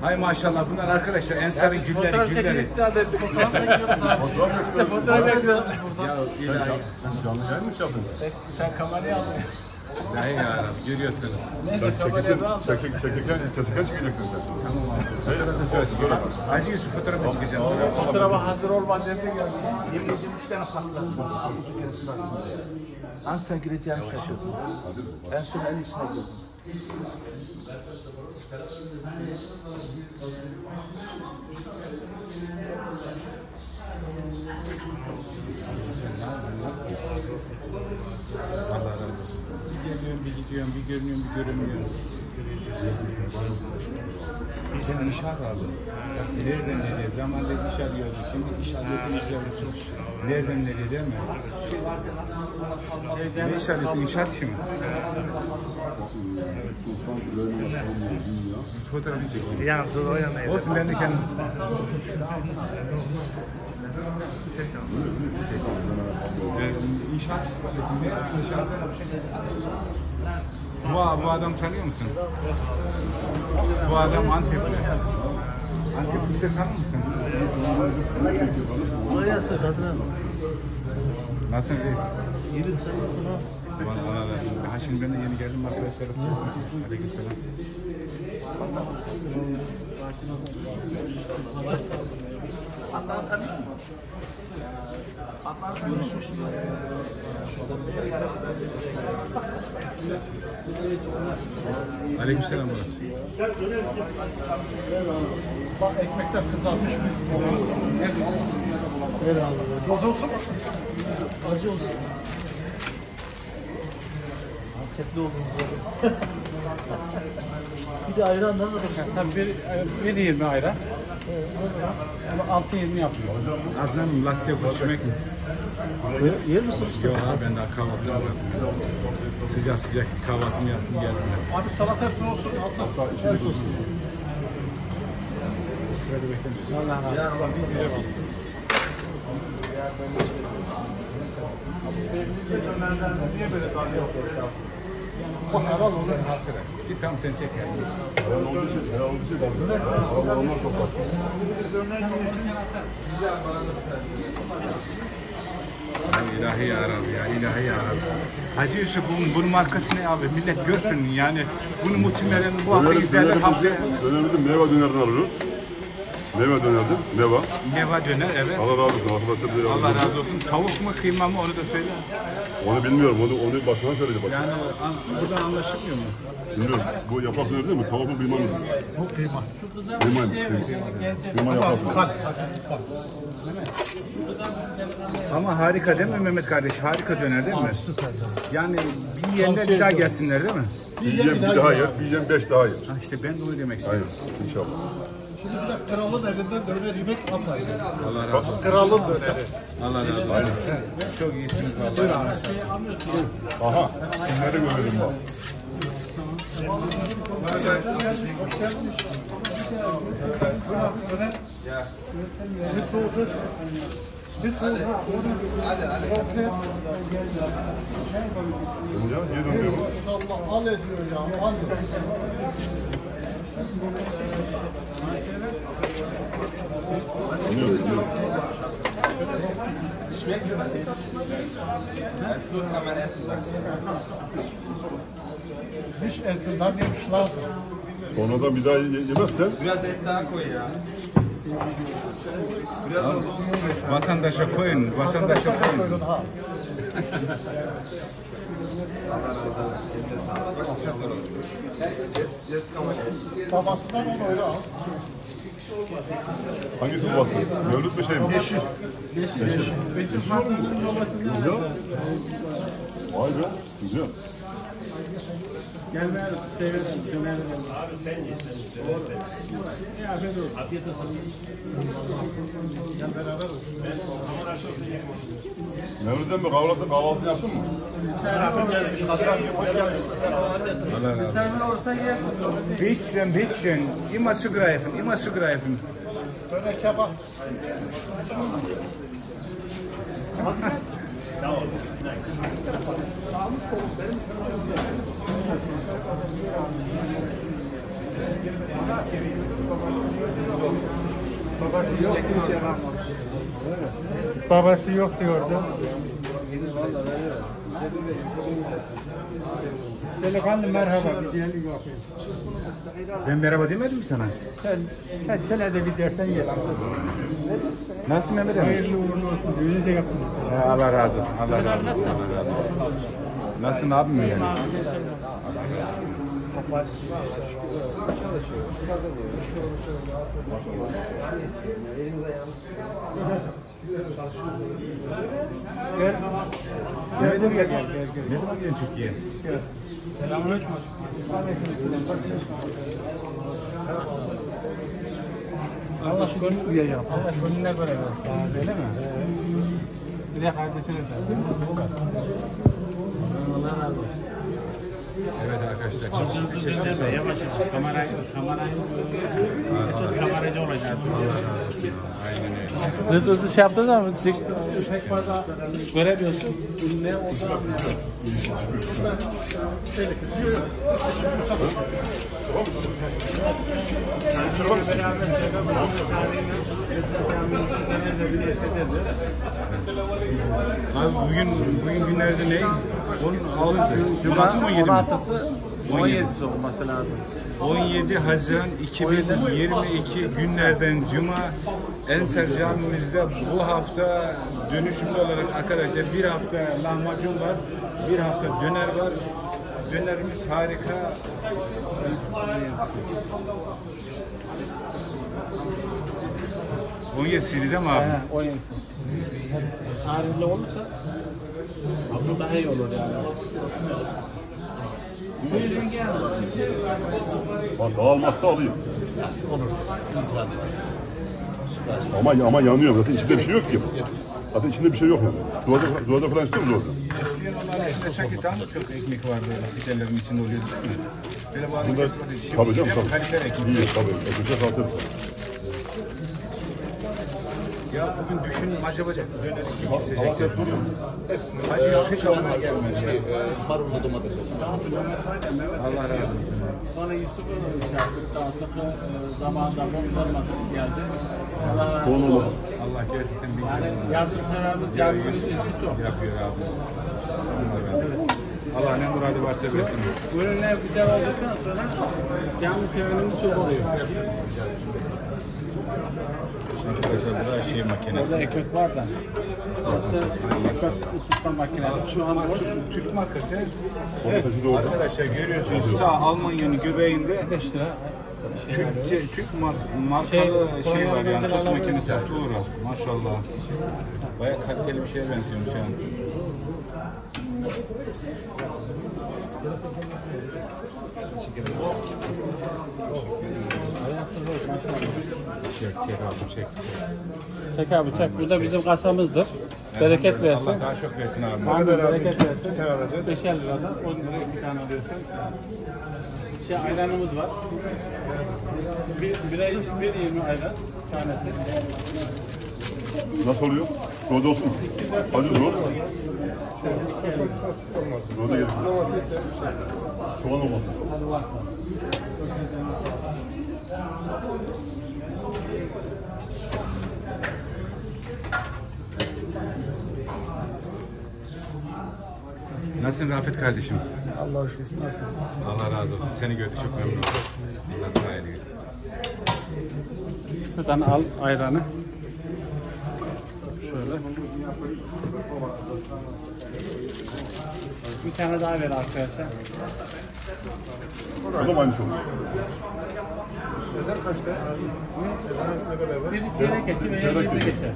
Hay maşallah bunlar arkadaşlar Ensar'ın gülleri Fotoğraf gülleri. fotoğraf çekiyoruz abi. Size fotoğraf bekliyoruz burada. Ya ilahi, Canlı yayın mı yapın? Sen kamerayı al. ilahi ya Rabbi görüyorsunuz. Neyse kamerayı al. Çekik, çekirken, çekirken çıkacaksın sen. Tamam abi. Fotoğrafı şöyle çıkıyor. Hacı Yusuf fotoğrafı çekeceğim. Fotoğrafa hazır olmaz evde geldi. Yemin ediyorum üç tane patlatsın. Hangisine gireceğimi şaşırdım. En son en iyisine girdim. Allah razı olsun. Bir geliyorum, bir gidiyorum, bir görünüyorum, bir görünmüyorum. Biz iş aradı. Nereden nereye? Zamanda iş arıyorduk. Şimdi iş arıyorsun, iş arıyorsun. Nereden nereye değil mi? Ne iş arıyorsun? İnşaat işi mi? Fotoğrafı çekeyim. Ya dur o yana. Olsun ben de kendim. Ee, İnşaat ne? İnşaat. Bu, bu adam tanıyor musun? Bu adam Antepli. Antep fıstığı tanıyor musun? Oraya kadına Nasıl reis? yürü sana sana. Vallahi Allah. Ha şimdi ben de yeni geldim arkadaşlar. Aleykümselam. Aleykümselam Murat. Bak ekmekler kızarmış biz. Abi. Boz olsun mu? Acı olsun. Antepli olduğumuz bir de ayran da bakın. Tabii bir, bir 20 ayran. Ama 6 20 yapıyor. Adnan lastiğe düşmek mi? Yer misiniz? Yok abi ben daha kahvaltı yapmadım. Sıcak sıcak kahvaltımı yaptım geldim. Abi salata hepsi olsun. Atla. Evet olsun. Sırada beklemiyorum. Allah razı olsun. Bak helal olur. Hatıra. Git tam sen çek yani. Herhalde olduğu için, herhalde olduğu için onlar çok var. İlahi ya Rabbi ya ilahi ya Rabbi. Hacı Yusuf bunun, markası ne abi? Millet görsün yani. Bunu muhtemelen bu Dönerim, izlerler dönerim, haftaya. dönerim, meyve dönerden alırız. Meyve dönerdim, meyve. Neva döner evet. Allah razı olsun, arkadaşlar bize Allah razı olsun. Tavuk mu kıyma mı onu da söyle. Onu bilmiyorum, onu, onu başkadan söyledi bak. Yani an- buradan anlaşılmıyor mu? Bilmiyorum, bu yapak döner değil mi? Tavuk mu bilmem mi? Bu kıyma. Kıyma mı? Kıyma yapak mı? Kalp. Ama harika değil mi Mehmet kardeş? Harika döner değil mi? Süper. Yani bir yiyenler bir daha gelsinler değil mi? Yiyeceğim bir daha yer, yiyeceğim beş daha yer. Ha işte ben de onu demek Hayır, istiyorum. inşallah. Şimdi bir de kralın elinden döner yemek apayrı. Allah razı olsun. Kralın döneri. Allah razı olsun. Çok iyisiniz vallahi. Aha, kimleri görelim bak. Bir soğudu. Bir soğudu. Ya, niye dönüyor bu? İnşallah al ediyor ya. Al. Dönüyor, dönüyor. Hiç ezinden yemişlerdi. Sonradan bir daha ye- yemezsen Biraz et daha koy ya. Vatandaşa koyun, vatandaşa koyun. Buyurun ha. Babasından onu öyle al. hangisi babası? Mevlüt mü şey mi? Yeşil. Yeşil. Ya. Vay be, güzel. Gelme seyredin. Döner. Abi sen ye sen. Ya afiyet olsun. Afiyet olsun. Mevlüt'ten mi kahvaltı, kahvaltı yaptın mı? Misafir olursa yersin. Bitte, bitte. Immer zugreifen, immer zugreifen. Döner kebap. Babası yok. Varmamış. Babası yok diyordu. Delikanlı merhaba. Bir diyelim bakayım. Ben merhaba demedim mi sana? Sen, sen senede bir dersen gel. Nasıl Mehmet Ali? Hayırlı uğurlu olsun. Düğünü de yaptınız. Ha, Allah razı olsun. Allah razı olsun. Allah razı olsun. Nasılsın abim yani? Kafası var. Gel. Mehmet Ali gel. Ne zaman gidiyorsun Türkiye'ye? Selamünaleyküm. Allah üye yap. Allah gönlüne göre versin. Öyle mi? Bir de kardeşine de. Allah razı olsun. Evet arkadaşlar. Çeşitli çeşitli. Yavaş yavaş kamerayı kamerayı esas kameracı olacak. Aynen öyle. Hızlı hızlı şey yaptınız ama pek fazla göremiyorsun. Ne? Abi bugün bugün günlerde ne? 16 Cuma mı 17 mi? 16'sı 17'si olması lazım. 17 Haziran 2022 günlerden Cuma Enser Camimizde bu hafta dönüşümlü olarak arkadaşlar bir hafta lahmacun var, bir hafta döner var. Dönerimiz harika. On yedisiydi değil mi abi? He, 17'si. Tarihli olursa bu daha iyi olur yani. Bak dağılmazsa alayım. Ama ama yanıyor zaten içinde bir şey yok ki. Zaten içinde bir şey yok yani. Duvarda, duvarda falan istiyor musun orada? Eskiden onların içinde mı çok ekmek vardı pidelerin içinde oluyordu değil mi? Böyle bazı vardı. Şimdi tabii canım tabii. kaliteli ekmek. İyi tabii. Ekmekler kaldır. Ya bugün düşün acaba döner ekmek kesecekler. Hacı yok hiç aklına gelmedi. Marullu domates olsun. Allah razı olsun. Sonra Yusuf'u çağırdık. Sağ olsun e, zamanında bombardıman geldi. Allah razı olsun. Allah gerçekten bir Yani yardımseverlik yardımcı için çok. yapıyor abi. Allah ne muradı varsa versin. Ürünler güzel olduktan sonra canlı sevenimiz çok oluyor. Arkadaşlar bu da şey makinesi. Burada ekmek var da. Burası ekmek ısıtma makinesi. Şu an boş. Türk markası. orada. Arkadaşlar görüyorsunuz ta Almanya'nın göbeğinde 5 lira. Türk, şey, Türk mar- markalı Şey, şey, var yani tost makinesi Tuğra. Maşallah. Baya kaliteli bir şeye benziyormuş yani. Çek çek abi çek. Çek abi çek. Bu da bizim kasamızdır. Bereket versin. Allah daha çok versin abi. Amin bereket versin. 5'er liradan 10 lira bir tane alıyorsun. Şey ayranımız var. Bir, bire iç, bir yirmi ayran tanesi. Nasıl oluyor? Doğru olsun. Hadi dur. Doğru da gerek yok. Soğan varsa. Nasılsın Rafet kardeşim? Allah şükür. Nasılsın? Allah razı olsun. Seni gördük çok memnun oldum. Allah iyi. Şuradan al ayranı. Bir tane daha ver arkadaşlar. O da aynı şey? Sezen kaçta? Sezen ne kadar var? Bir çeyrek geçi veya Çeyrek yirmi geçer.